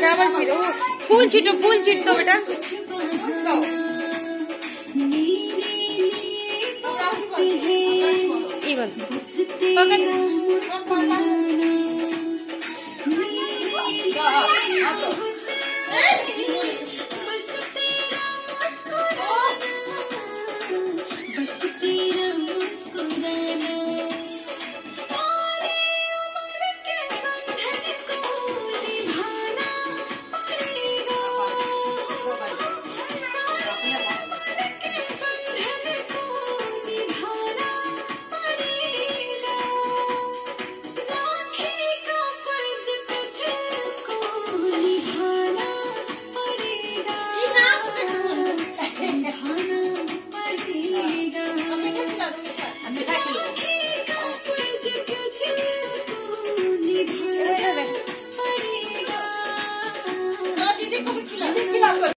চাवল ছিল। ফুল ছিটো ফুল ছিটতো বেটা এই বল। পকেট 你过不去了你给他说